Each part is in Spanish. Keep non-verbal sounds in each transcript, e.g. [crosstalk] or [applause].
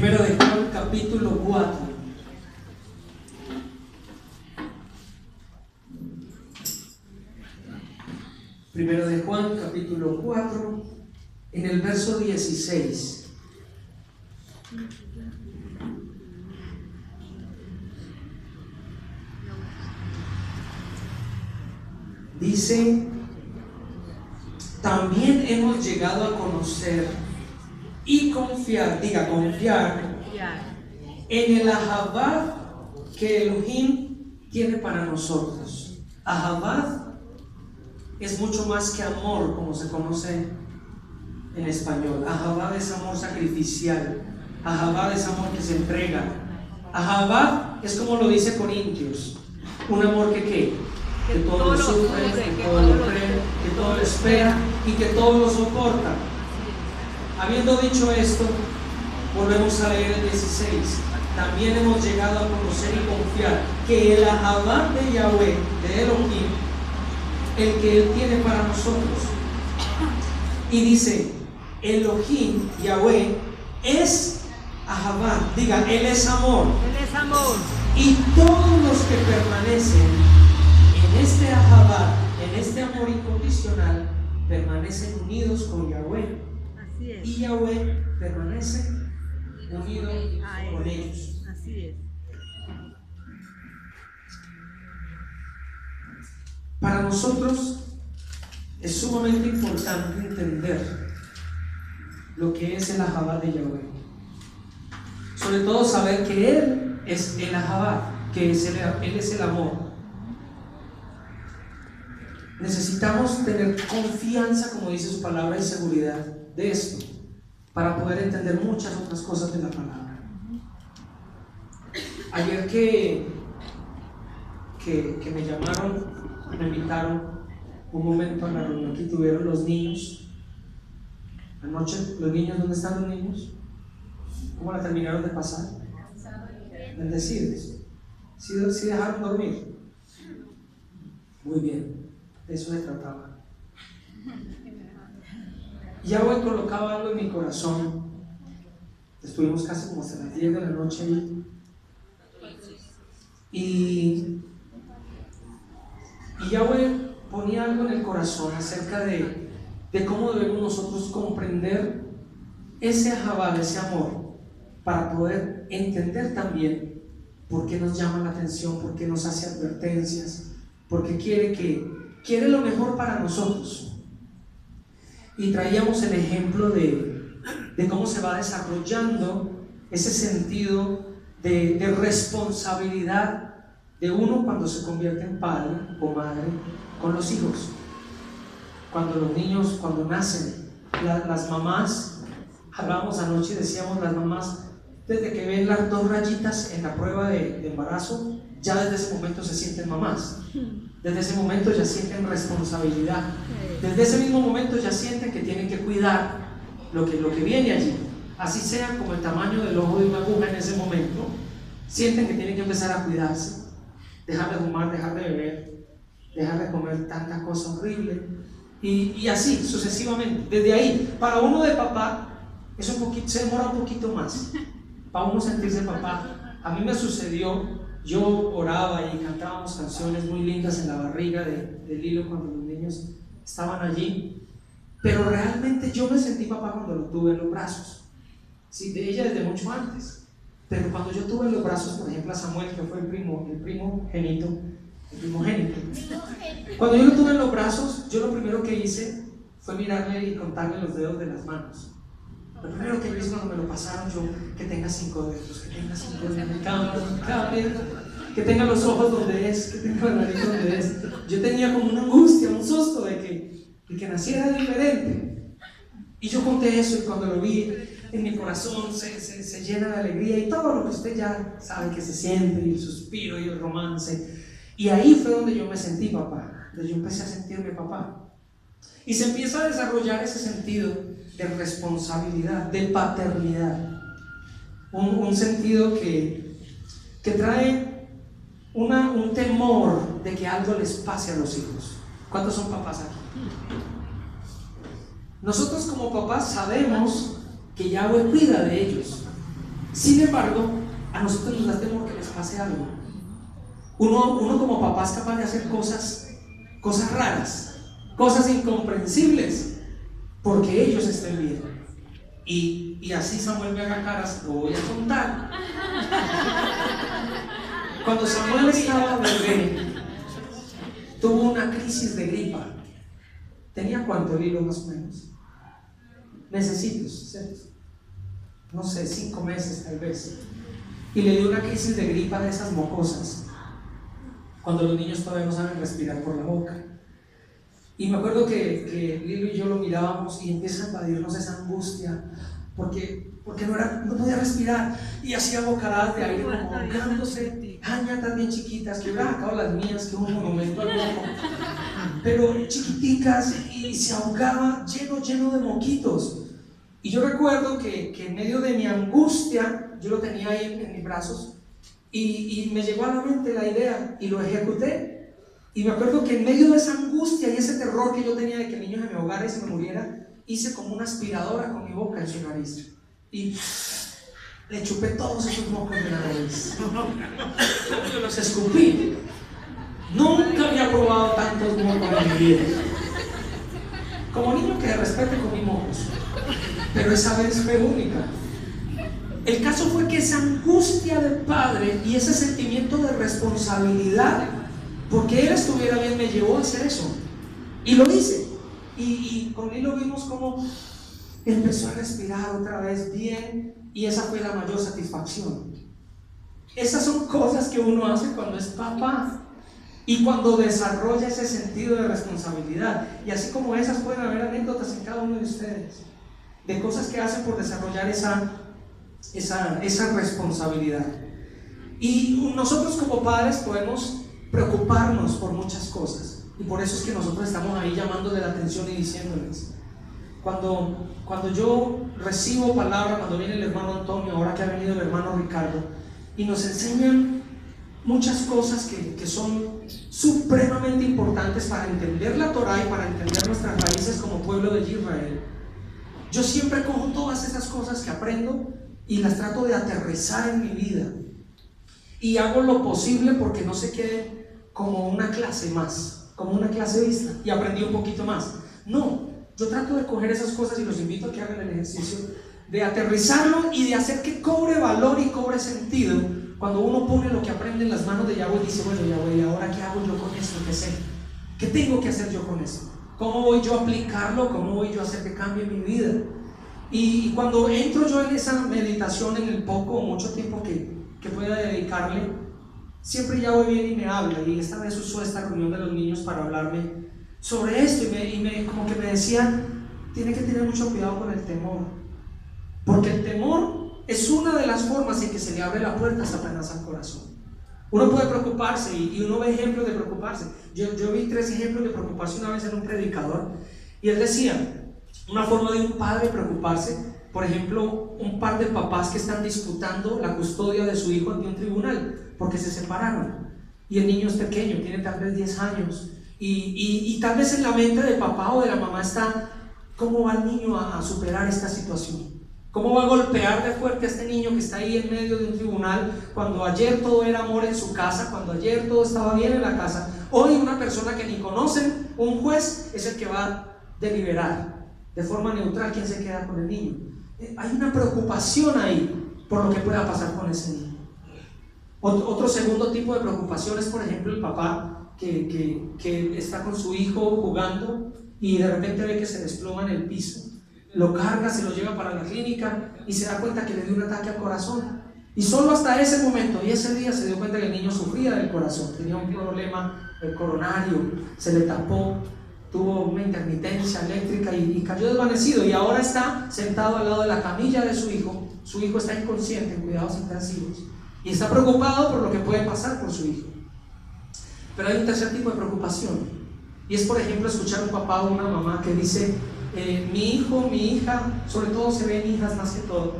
Primero de Juan capítulo 4. Primero de Juan capítulo 4, en el verso 16. Dice, también hemos llegado a conocer y confiar, diga confiar, en el Ahabad que Elohim tiene para nosotros. Ahabad es mucho más que amor, como se conoce en español. Ahabad es amor sacrificial. Ahabad es amor que se entrega. Ahabad es como lo dice Corintios, un amor que qué? que todo lo sufre, que todo lo cree, que todo lo espera y que todo lo soporta. Habiendo dicho esto, volvemos a leer el 16. También hemos llegado a conocer y confiar que el Ahabad de Yahweh, de Elohim, el que Él tiene para nosotros. Y dice, Elohim, Yahweh, es Ahabad. Diga, Él es amor. Él es amor. Y todos los que permanecen en este ahabá, en este amor incondicional, permanecen unidos con Yahweh. Y Yahweh permanece unido A con ellos. Así es. Para nosotros es sumamente importante entender lo que es el ahabá de Yahweh. Sobre todo saber que Él es el ahabá, que es el- Él es el amor. Necesitamos tener confianza, como dice su palabra, y seguridad de esto, para poder entender muchas otras cosas de la palabra. Ayer que, que, que me llamaron, me invitaron un momento a la reunión que tuvieron los niños. Anoche, ¿los niños dónde están los niños? ¿Cómo la terminaron de pasar? Bendecidos. ¿Sí, sí dejaron dormir? Muy bien, de eso se trataba. Yahweh colocaba algo en mi corazón. Estuvimos casi como hasta las 10 de la noche ahí. Y, y Yahweh ponía algo en el corazón acerca de, de cómo debemos nosotros comprender ese ajabal, ese amor, para poder entender también por qué nos llama la atención, por qué nos hace advertencias, porque quiere que quiere lo mejor para nosotros. Y traíamos el ejemplo de, de cómo se va desarrollando ese sentido de, responsabilidad de uno cuando se convierte en padre o madre con los hijos. Cuando los niños, cuando nacen, la- las mamás, hablábamos anoche y decíamos las mamás, desde que ven las dos rayitas en la prueba de, de embarazo, ya desde ese momento se sienten mamás. Desde ese momento ya sienten responsabilidad. Desde ese mismo momento ya sienten que tienen que cuidar lo que, lo que viene allí. Así sea como el tamaño del ojo de una aguja en ese momento, sienten que tienen que empezar a cuidarse, dejar de fumar, dejar de beber, dejar de comer tanta cosa horrible. Y, y así sucesivamente. Desde ahí, para uno de papá, es un poquito, se demora un poquito más. [laughs] Para uno sentirse papá. A mí me sucedió, yo oraba y cantábamos canciones muy lindas en la barriga de, de Lilo cuando los niños estaban allí. Pero realmente yo me sentí papá cuando lo tuve en los brazos. Sí, de ella desde mucho antes. Pero cuando yo tuve en los brazos, por ejemplo, a Samuel, que fue el primo, el primogénito, el primogénito. Cuando yo lo tuve en los brazos, yo lo primero que hice fue mirarle y contarle los dedos de las manos. Lo primero que hice cuando me lo pasaron, yo, que tenga cinco dedos, que tenga cinco dedos, que tenga los ojos donde es, que tenga la nariz donde es. Yo tenía como una angustia, un susto de que, de que naciera diferente. Y yo conté eso y cuando lo vi, en mi corazón se, se, se llena de alegría y todo lo que usted ya sabe que se siente, y el suspiro y el romance. Y ahí fue donde yo me sentí papá, donde yo empecé a sentirme papá. Y se empieza a desarrollar ese sentido de responsabilidad, de paternidad. Un, sentido que, que trae una, un temor de que algo les pase a los hijos. ¿Cuántos son papás aquí? Nosotros como papás sabemos que Yahweh cuida de ellos. Sin embargo, a nosotros nos da temor que les pase algo. Uno, uno como papá es capaz de hacer cosas, cosas raras, cosas incomprensibles, porque ellos estén bien. Y, y así Samuel me haga caras, lo voy a contar. Cuando Samuel estaba bebé, tuvo una crisis de gripa. ¿Tenía cuánto hilo más o menos? Necesitos, ¿cierto? No sé, cinco meses tal vez. Y le dio una crisis de gripa de esas mocosas. Cuando los niños todavía no saben respirar por la boca. Y me acuerdo que, que Lilo y yo lo mirábamos y empieza a invadirnos esa angustia porque, porque no, era, no podía respirar. Y hacía bocaradas de aire como ahogándose, añatas bien chiquitas, que hubiera sacado las mías, que un monumento al moco, [laughs] pero chiquiticas y se ahogaba lleno, lleno de moquitos. Y yo recuerdo que, que en medio de mi angustia, yo lo tenía ahí en, en mis brazos y, y me llegó a la mente la idea y lo ejecuté. Y me acuerdo que en medio de esa angustia y ese terror que yo tenía de que el niño se me ahogara y se me muriera, hice como una aspiradora con mi boca en su nariz. Y le chupé todos esos mocos de la nariz. Yo los escupí. Nunca había probado tantos mocos en mi vida. Como niño que respete con mis mocos. Pero esa vez fue única. El caso fue que esa angustia del padre y ese sentimiento de responsabilidad, porque él estuviera bien, me llevó a hacer eso. Y lo hice. Y, con él lo vimos como empezó a respirar otra vez bien y esa fue la mayor satisfacción. Esas son cosas que uno hace cuando es papá y cuando desarrolla ese sentido de responsabilidad. Y así como esas pueden haber anécdotas en cada uno de ustedes, de cosas que hacen por desarrollar esa, esa, esa responsabilidad. Y nosotros como padres podemos preocuparnos por muchas cosas. Y por eso es que nosotros estamos ahí llamando de la atención y diciéndoles, cuando, cuando yo recibo palabra, cuando viene el hermano Antonio, ahora que ha venido el hermano Ricardo, y nos enseñan muchas cosas que, que son supremamente importantes para entender la Torah y para entender nuestras raíces como pueblo de Israel, yo siempre cojo todas esas cosas que aprendo y las trato de aterrizar en mi vida. Y hago lo posible porque no se quede como una clase más, como una clase vista, y aprendí un poquito más. No, yo trato de coger esas cosas y los invito a que hagan el ejercicio de aterrizarlo y de hacer que cobre valor y cobre sentido cuando uno pone lo que aprende en las manos de Yahweh y dice, bueno Yahweh, ¿y ahora qué hago yo con esto que sé? ¿Qué tengo que hacer yo con esto? ¿Cómo voy yo a aplicarlo? ¿Cómo voy yo a hacer que cambie mi vida? Y cuando entro yo en esa meditación, en el poco o mucho tiempo que, que pueda dedicarle, siempre Yahweh viene y me habla. Y esta vez usó esta reunión de los niños para hablarme sobre esto y, me, como que me decían, tiene que tener mucho cuidado con el temor, porque el temor es una de las formas en que se le abre la puerta a Satanás al corazón. Uno puede preocuparse y, uno ve ejemplos de preocuparse. Yo, yo vi tres ejemplos de preocuparse una vez en un predicador y él decía, una forma de un padre preocuparse, por ejemplo, un par de papás que están disputando la custodia de su hijo ante un tribunal porque se separaron y el niño es pequeño, tiene tal vez 10 años y, tal vez en la mente del papá o de la mamá está, ¿cómo va el niño a, superar esta situación? ¿Cómo va a golpear de fuerte a este niño que está ahí en medio de un tribunal cuando ayer todo era amor en su casa, cuando ayer todo estaba bien en la casa? Hoy una persona que ni conocen, un juez, es el que va a deliberar de forma neutral quién se queda con el niño. Hay una preocupación ahí por lo que pueda pasar con ese niño. Otro segundo tipo de preocupación es, por ejemplo, el papá que, que, está con su hijo jugando y de repente ve que se desploma en el piso. Lo carga, se lo lleva para la clínica y se da cuenta que le dio un ataque al corazón. Y solo hasta ese momento y ese día se dio cuenta que el niño sufría del corazón, tenía un problema coronario, se le tapó, tuvo una intermitencia eléctrica y, cayó desvanecido y ahora está sentado al lado de la camilla de su hijo. Su hijo está inconsciente en cuidados intensivos y está preocupado por lo que puede pasar por su hijo. Pero hay un tercer tipo de preocupación. Y es, por ejemplo, escuchar a un papá o una mamá que dice, eh, mi hijo, mi hija, sobre todo se ven hijas más que todo,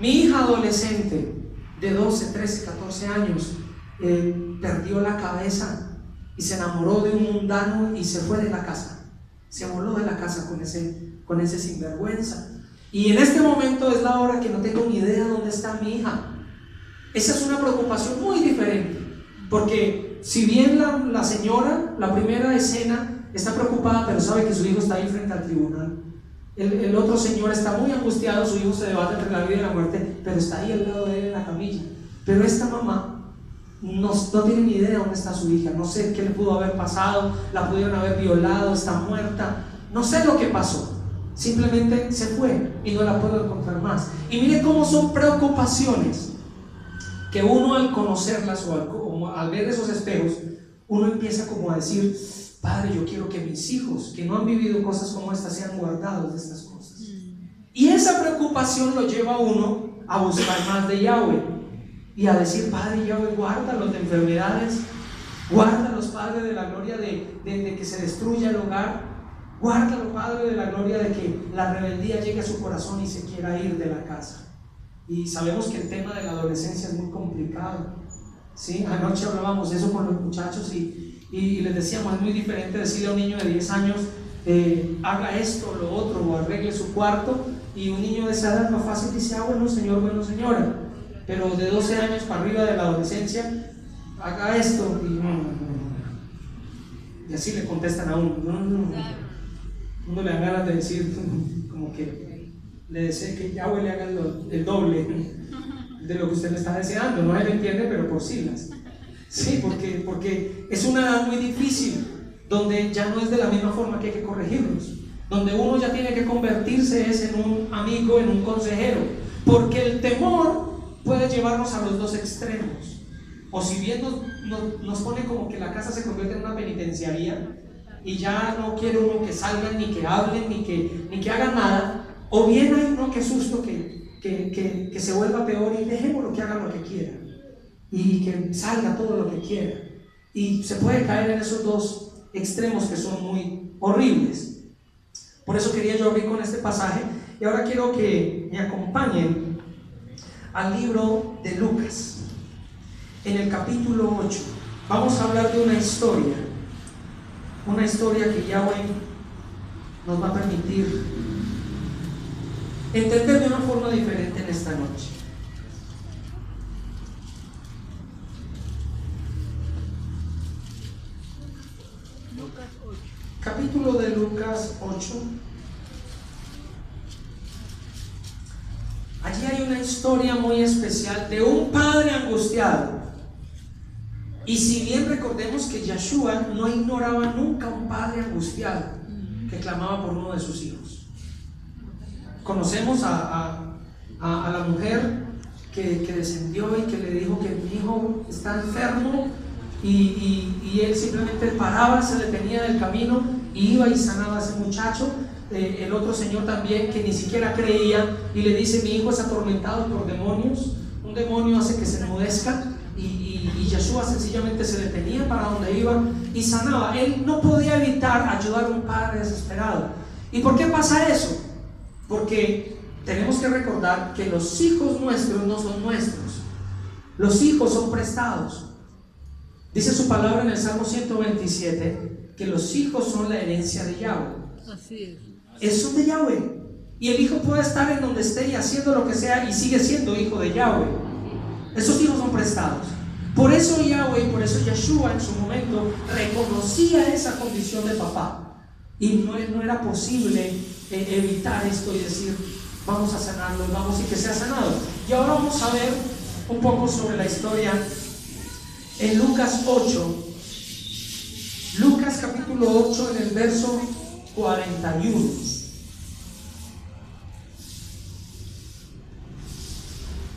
mi hija adolescente de 12, 13, 14 años eh, perdió la cabeza y se enamoró de un mundano y se fue de la casa. Se voló de la casa con ese, con ese sinvergüenza. Y en este momento es la hora que no tengo ni idea dónde está mi hija. Esa es una preocupación muy diferente, porque si bien la, señora, la primera escena, está preocupada, pero sabe que su hijo está ahí frente al tribunal, el, otro señor está muy angustiado, su hijo se debate entre la vida y la muerte, pero está ahí al lado de él en la camilla. Pero esta mamá no, no tiene ni idea dónde está su hija, no sé qué le pudo haber pasado, la pudieron haber violado, está muerta, no sé lo que pasó. Simplemente se fue y no la puedo encontrar más. Y mire cómo son preocupaciones que uno al conocerlas o al, ver esos espejos, uno empieza como a decir, Padre, yo quiero que mis hijos, que no han vivido cosas como estas, sean guardados de estas cosas. Y esa preocupación lo lleva a uno a buscar más de Yahweh y a decir, Padre Yahweh, guárdalos de enfermedades, guárdalos, Padre, de la gloria de, de que se destruya el hogar, guárdalos, Padre, de la gloria de que la rebeldía llegue a su corazón y se quiera ir de la casa. Y sabemos que el tema de la adolescencia es muy complicado. ¿sí? Anoche hablábamos de eso con los muchachos y, y, les decíamos, es muy diferente decirle a un niño de 10 años, eh, haga esto, lo otro, o arregle su cuarto, y un niño de esa edad más fácil dice, ah, bueno, señor, bueno, señora. Pero de 12 años para arriba de la adolescencia, haga esto, y, y así le contestan a uno. No, no, Uno le da ganas de decir, [laughs] como que le desee que Yahweh le haga el doble de lo que usted le está deseando. No él entiende, pero por siglas. Sí, porque, porque es una edad muy difícil, donde ya no es de la misma forma que hay que corregirlos, donde uno ya tiene que convertirse es en un amigo, en un consejero, porque el temor puede llevarnos a los dos extremos. O si bien nos, nos, pone como que la casa se convierte en una penitenciaría y ya no quiere uno que salgan, ni que hablen, ni que, ni que hagan nada, o bien hay uno que susto que, que, que, se vuelva peor y dejémoslo que haga lo que quiera y que salga todo lo que quiera. Y se puede caer en esos dos extremos que son muy horribles. Por eso quería yo abrir con este pasaje y ahora quiero que me acompañen al libro de Lucas, en el capítulo 8. Vamos a hablar de una historia, una historia que Yahweh nos va a permitir entender de una forma diferente en esta noche. Capítulo de Lucas 8. Allí hay una historia muy especial de un padre angustiado. Y si bien recordemos que Yeshua no ignoraba nunca a un padre angustiado que clamaba por uno de sus hijos. Conocemos a, la mujer que, descendió y que le dijo que mi hijo está enfermo y, él simplemente paraba, se detenía del camino y iba y sanaba a ese muchacho. Eh, el otro señor también que ni siquiera creía y le dice mi hijo es atormentado por demonios, un demonio hace que se enmudezca y, y, y Yeshua sencillamente se detenía para donde iba y sanaba. Él no podía evitar ayudar a un padre desesperado. ¿Y por qué pasa eso? Porque tenemos que recordar que los hijos nuestros no son nuestros. Los hijos son prestados. Dice su palabra en el Salmo 127 que los hijos son la herencia de Yahweh. Así es. Son de Yahweh. Y el hijo puede estar en donde esté y haciendo lo que sea y sigue siendo hijo de Yahweh. Esos hijos son prestados. Por eso Yahweh, por eso Yeshua en su momento reconocía esa condición de papá. Y no, era posible eh, evitar esto y decir, vamos a sanarlo, vamos y que sea sanado. Y ahora vamos a ver un poco sobre la historia en Lucas 8. Lucas capítulo 8 en el verso 41.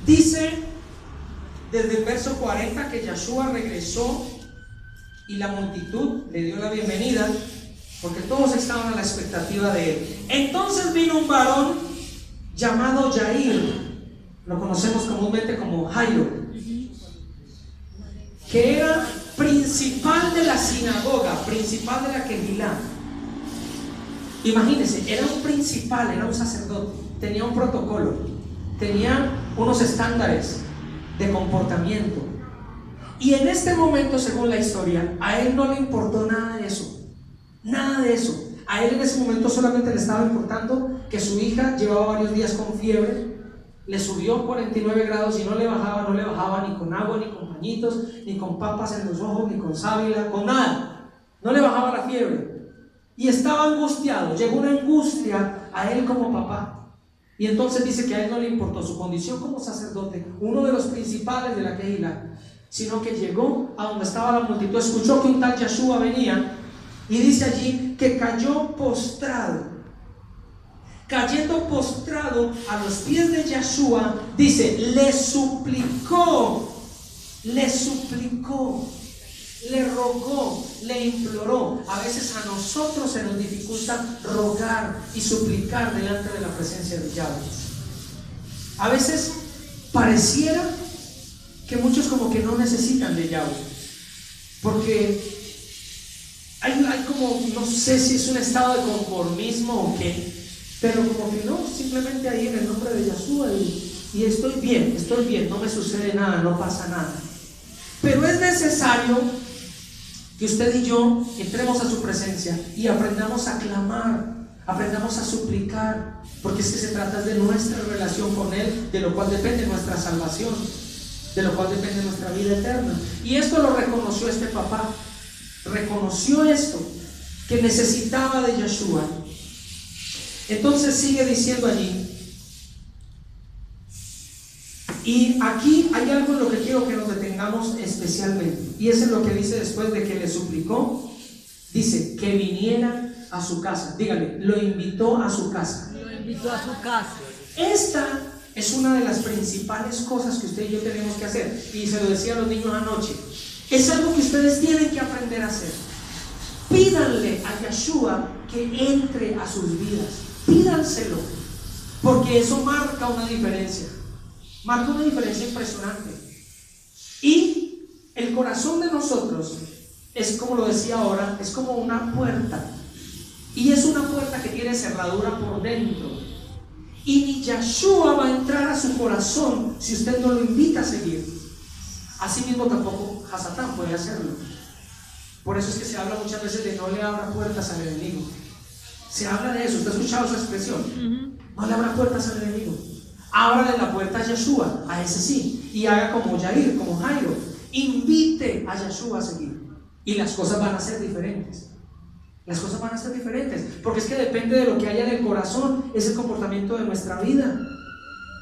Dice desde el verso 40 que Yeshua regresó y la multitud le dio la bienvenida porque todos estaban a la expectativa de él. Entonces vino un varón llamado Jair, lo conocemos comúnmente como Jairo, que era principal de la sinagoga, principal de la Kehilá. Imagínense, era un principal, era un sacerdote, tenía un protocolo, tenía unos estándares de comportamiento. Y en este momento, según la historia, a él no le importó nada de eso. Nada de eso. A él en ese momento solamente le estaba importando que su hija llevaba varios días con fiebre, le subió 49 grados y no le bajaba, no le bajaba ni con agua, ni con pañitos, ni con papas en los ojos, ni con sábila, con nada. No le bajaba la fiebre. Y estaba angustiado, llegó una angustia a él como papá. Y entonces dice que a él no le importó su condición como sacerdote, uno de los principales de la Kehila, sino que llegó a donde estaba la multitud, escuchó que un tal Yeshua venía y dice allí que cayó postrado. Cayendo postrado a los pies de Yeshua, dice, le suplicó, le suplicó, le rogó, le imploró. A veces a nosotros se nos dificulta rogar y suplicar delante de la presencia de Yahweh. A veces pareciera que muchos como que no necesitan de Yahweh. Porque hay, como, no sé si es un estado de conformismo o qué, pero como que no, simplemente ahí en el nombre de Yahshua y estoy bien, estoy bien, no me sucede nada, no pasa nada. Pero es necesario que usted y yo entremos a su presencia y aprendamos a clamar, aprendamos a suplicar, porque es que se trata de nuestra relación con Él, de lo cual depende nuestra salvación, de lo cual depende nuestra vida eterna. Y esto lo reconoció este papá reconoció esto, que necesitaba de Yeshua. Entonces sigue diciendo allí, y aquí hay algo en lo que quiero que nos detengamos especialmente, y eso es lo que dice después de que le suplicó, dice que viniera a su casa, dígale, lo invitó a su casa. Lo invitó a su casa. Esta es una de las principales cosas que usted y yo tenemos que hacer, y se lo decía a los niños anoche, es algo que ustedes tienen que aprender a hacer. Pídanle a Yeshua que entre a sus vidas. Pídanselo. Porque eso marca una diferencia. Marca una diferencia impresionante. Y el corazón de nosotros es como lo decía ahora, es como una puerta. Y es una puerta que tiene cerradura por dentro. Y ni Yeshua va a entrar a su corazón si usted no lo invita a seguir. Así mismo tampoco Hasatán puede hacerlo. Por eso es que se habla muchas veces de no le abra puertas al enemigo. Se habla de eso, usted ha escuchado esa expresión. No le abra puertas al enemigo. Ábrale la puerta a Yeshua, a ese sí. Y haga como Jair, como Jairo. Invite a Yeshua a seguir. Y las cosas van a ser diferentes. Las cosas van a ser diferentes. Porque es que depende de lo que haya en el corazón, es el comportamiento de nuestra vida.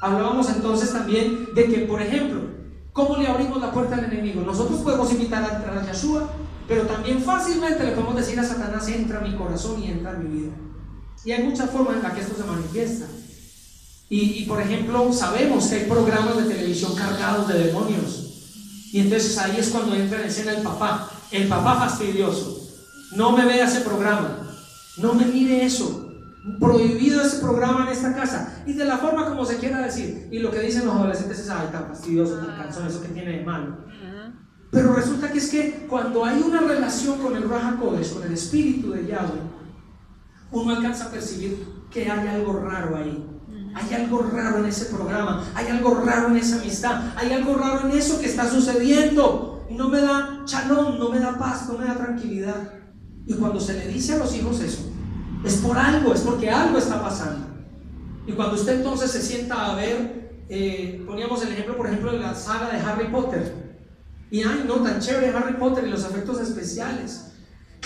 Hablábamos entonces también de que, por ejemplo, ¿Cómo le abrimos la puerta al enemigo? Nosotros podemos invitar a entrar a Yeshua, pero también fácilmente le podemos decir a Satanás, entra a mi corazón y entra en mi vida. Y hay muchas formas en las que esto se manifiesta. Y, por ejemplo, sabemos que hay programas de televisión cargados de demonios. Y entonces ahí es cuando entra en escena el papá, el papá fastidioso. No me vea ese programa, no me mire eso, prohibido ese programa en esta casa. Y de la forma como se quiera decir. Y lo que dicen los adolescentes es, ay, tan fastidioso, tan cansón, eso que tiene de malo. Pero resulta que es que cuando hay una relación con el Raja con el espíritu de Yahweh, uno alcanza a percibir que hay algo raro ahí. Hay algo raro en ese programa, hay algo raro en esa amistad, hay algo raro en eso que está sucediendo. Y no me da chalón, no me da paz, no me da tranquilidad. Y cuando se le dice a los hijos eso, es por algo, es porque algo está pasando. Y cuando usted entonces se sienta a ver, eh, poníamos el ejemplo, por ejemplo, de la saga de Harry Potter. Y ay, no, tan chévere Harry Potter y los efectos especiales.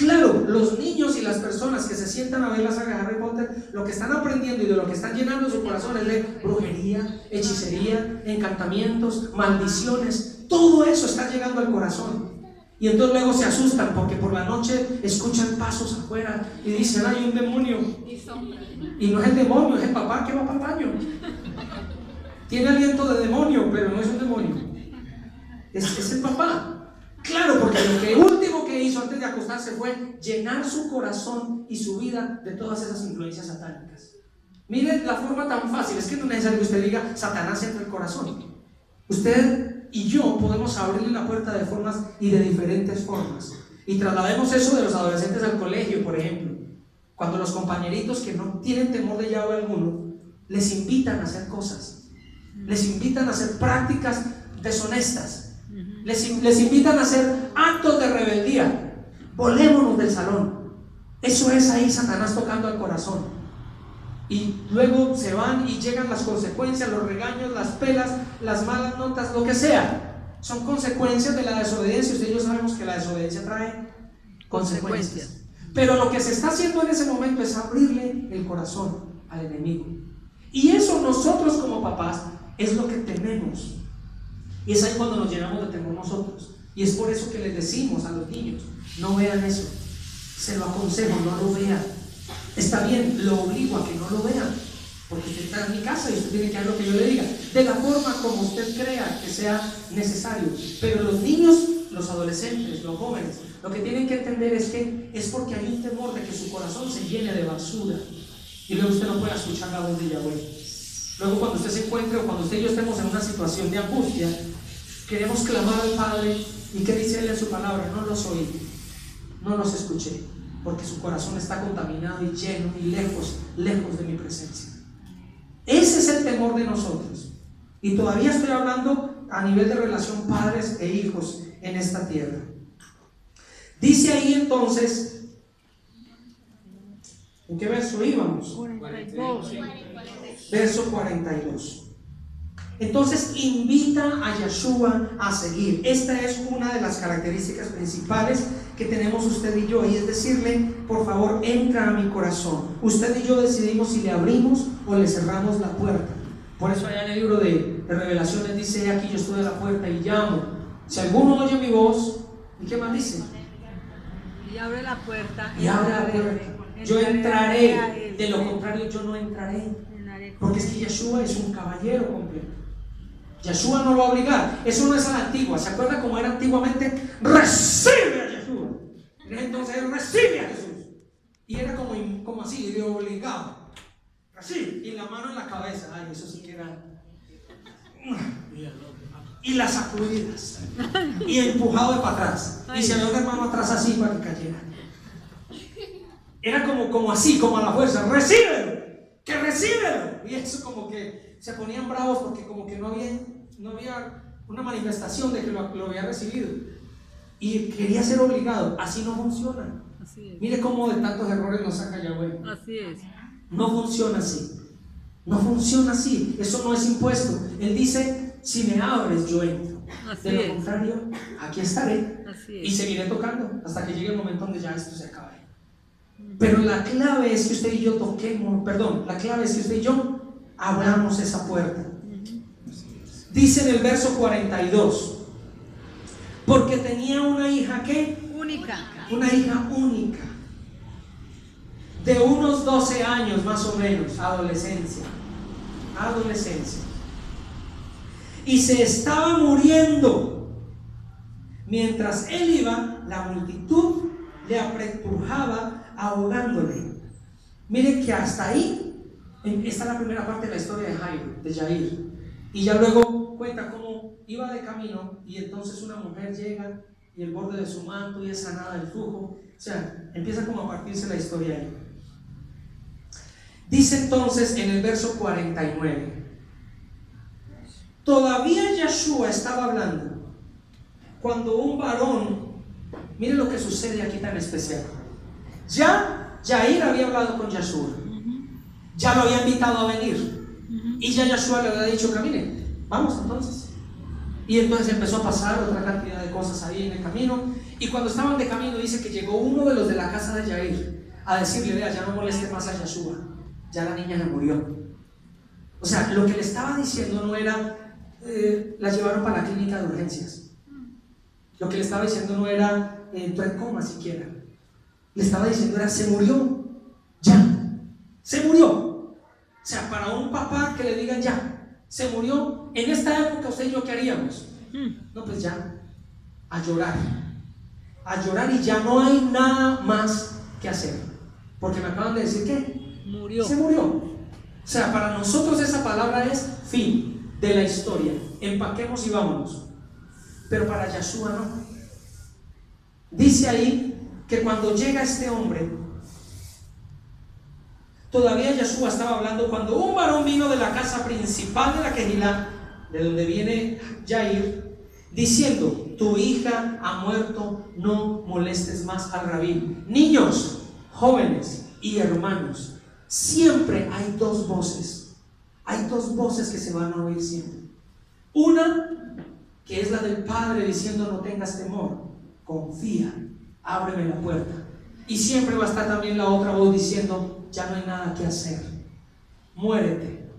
Claro, los niños y las personas que se sientan a ver la saga de Harry Potter, lo que están aprendiendo y de lo que están llenando su corazón es de brujería, hechicería, encantamientos, maldiciones. Todo eso está llegando al corazón. Y entonces luego se asustan porque por la noche escuchan pasos afuera y dicen, hay un demonio. Y no es el demonio, es el papá que va para el baño. Tiene aliento de demonio, pero no es un demonio. Es, es el papá. Claro, porque lo último que hizo antes de acostarse fue llenar su corazón y su vida de todas esas influencias satánicas. Miren la forma tan fácil, es que no es necesario que usted diga Satanás entra el corazón. Usted y yo podemos abrirle la puerta de formas y de diferentes formas. Y traslademos eso de los adolescentes al colegio, por ejemplo. Cuando los compañeritos que no tienen temor de llave alguno, les invitan a hacer cosas. Les invitan a hacer prácticas deshonestas. Les, les invitan a hacer actos de rebeldía. Volémonos del salón. Eso es ahí Satanás tocando al corazón. Y luego se van y llegan las consecuencias, los regaños, las pelas, las malas notas, lo que sea. Son consecuencias de la desobediencia. Ustedes yo sabemos que la desobediencia trae consecuencias. Pero lo que se está haciendo en ese momento es abrirle el corazón al enemigo. Y eso nosotros como papás es lo que tenemos. Y es ahí cuando nos llenamos de temor nosotros. Y es por eso que les decimos a los niños, no vean eso. Se lo aconsejo, no lo vean. Está bien, lo obligo a que no lo vean. Porque usted está en mi casa y usted tiene que hacer lo que yo le diga. De la forma como usted crea que sea necesario. Pero los niños, los adolescentes, los jóvenes, lo que tienen que entender es que es porque hay un temor de que su corazón se llene de basura. Y luego usted no pueda escuchar la voz de Yahweh. Luego cuando usted se encuentre o cuando usted y yo estemos en una situación de angustia, queremos clamar al Padre y que dice Él en su palabra, no los oí, no los escuché, porque su corazón está contaminado y lleno y lejos, lejos de mi presencia. Ese es el temor de nosotros. Y todavía estoy hablando a nivel de relación padres e hijos en esta tierra. Dice ahí entonces, ¿en qué verso íbamos? 42. Verso 42. Entonces invita a Yeshua a seguir. Esta es una de las características principales que tenemos usted y yo. Y es decirle, por favor, entra a mi corazón. Usted y yo decidimos si le abrimos o le cerramos la puerta. Por eso allá en el libro de, de revelaciones dice, aquí yo estoy a la puerta y llamo. Si alguno oye mi voz, ¿y qué más dice? Y abre la puerta. Y abre la puerta. Yo entraré. De lo contrario, yo no entraré. Porque es que Yeshua es un caballero completo. Yeshua no lo va a obligar. Eso no es a la antigua. ¿Se acuerda cómo era antiguamente? Recibe a Yeshua. Entonces recibe a Jesús. Y era como, así, de obligado. Así. Y la mano en la cabeza. Ay, eso sí que era. Y las sacudidas. Y empujado de para atrás. Y se un hermano atrás así para que cayera. Era como, como así, como a la fuerza. Recibe. Que recibe. [laughs] Y eso como que se ponían bravos porque como que no había, no había una manifestación de que lo, lo había recibido. Y quería ser obligado. Así no funciona. Así es. Mire cómo de tantos errores nos saca Yahweh. Así es. No funciona así. No funciona así. Eso no es impuesto. Él dice, si me abres, yo entro. Así de lo es. contrario, aquí estaré. Así es. Y seguiré tocando hasta que llegue el momento donde ya esto se acabe. Pero la clave es que usted y yo toquemos, perdón, la clave es que usted y yo abramos esa puerta. Dice en el verso 42, porque tenía una hija que, Única. una hija única, de unos 12 años más o menos, adolescencia, adolescencia, y se estaba muriendo. Mientras él iba, la multitud le apretujaba ahogándole. Mire que hasta ahí, en- esta es la primera parte de la historia de Jairo, de Jair. Y ya luego cuenta cómo iba de camino y entonces una mujer llega y el borde de su manto y es sanada del flujo. O sea, empieza como a partirse la historia ahí. Dice entonces en el verso 49, todavía Yeshua estaba hablando cuando un varón, mire lo que sucede aquí tan especial. Ya Jair había hablado con Yeshua, ya lo había invitado a venir y ya Yeshua le había dicho camine, vamos entonces. Y entonces empezó a pasar otra cantidad de cosas ahí en el camino. Y cuando estaban de camino, dice que llegó uno de los de la casa de Jair a decirle: Vea, ya no moleste más a Yeshua, ya la niña le murió. O sea, lo que le estaba diciendo no era, eh, la llevaron para la clínica de urgencias. Lo que le estaba diciendo no era, eh, entró en coma siquiera. Le estaba diciendo era, se murió, ya, se murió. O sea, para un papá que le digan ya, se murió, en esta época usted y yo, ¿qué haríamos? No, pues ya, a llorar. A llorar y ya no hay nada más que hacer. Porque me acaban de decir que Murió. se murió. O sea, para nosotros esa palabra es fin de la historia. Empaquemos y vámonos. Pero para Yeshua no. Dice ahí que cuando llega este hombre, todavía Yeshua estaba hablando cuando un varón vino de la casa principal de la Kehilá, de donde viene Jair, diciendo, tu hija ha muerto, no molestes más al rabí. Niños, jóvenes y hermanos, siempre hay dos voces. Hay dos voces que se van a oír siempre. Una, que es la del Padre diciendo no tengas temor, confía, ábreme la puerta. Y siempre va a estar también la otra voz diciendo, ya no hay nada que hacer, muérete,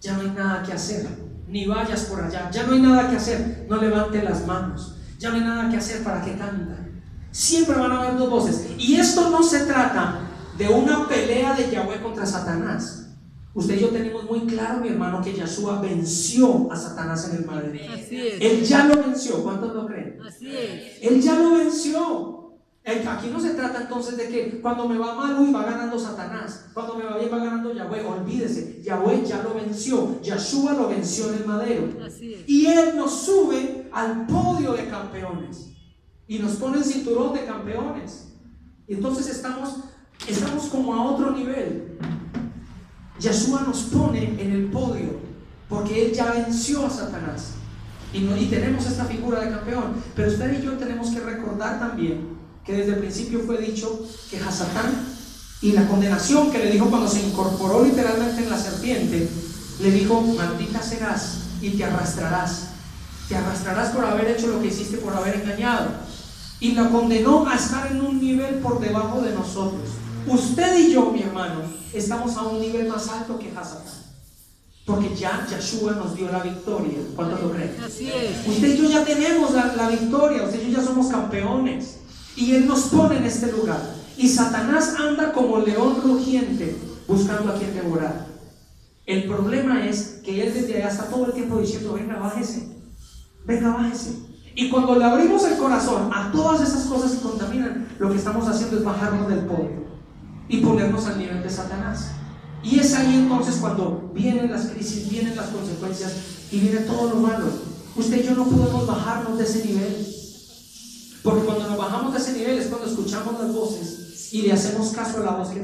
ya no hay nada que hacer, ni vayas por allá, ya no hay nada que hacer, no levante las manos, ya no hay nada que hacer para que canta. Siempre van a haber dos voces. Y esto no se trata de una pelea de Yahweh contra Satanás. Usted y yo tenemos muy claro, mi hermano, que Yahshua venció a Satanás en el es. Él ya lo venció. ¿Cuántos lo creen? Así es. Él ya lo venció. Aquí no se trata entonces de que cuando me va mal, uy, va ganando Satanás. Cuando me va bien, va ganando Yahweh. Olvídese, Yahweh ya lo venció. Yahshua lo venció en el madero. Así es. Y Él nos sube al podio de campeones. Y nos pone el cinturón de campeones. Y entonces estamos, estamos como a otro nivel. Yahshua nos pone en el podio. Porque Él ya venció a Satanás. Y, no- y tenemos esta figura de campeón. Pero usted y yo tenemos que recordar también que desde el principio fue dicho que Hasatán y la condenación que le dijo cuando se incorporó literalmente en la serpiente, le dijo, maldita serás y te arrastrarás. Te arrastrarás por haber hecho lo que hiciste, por haber engañado. Y la condenó a estar en un nivel por debajo de nosotros. Usted y yo, mi hermano, estamos a un nivel más alto que Hasatán. Porque ya Yahshua nos dio la victoria. ¿Cuántos lo creen? Así es. Usted y yo ya tenemos la, la victoria, usted y yo ya somos campeones. Y Él nos pone en este lugar. Y Satanás anda como león rugiente buscando a quien devorar. El problema es que Él desde allá está todo el tiempo diciendo, venga, bájese, venga, bájese. Y cuando le abrimos el corazón a todas esas cosas que contaminan, lo que estamos haciendo es bajarnos del podio y ponernos al nivel de Satanás. Y es ahí entonces cuando vienen las crisis, vienen las consecuencias y viene todo lo malo. Usted y yo no podemos bajarnos de ese nivel. Porque cuando nos bajamos de ese nivel es cuando escuchamos las voces y le hacemos caso a la voz que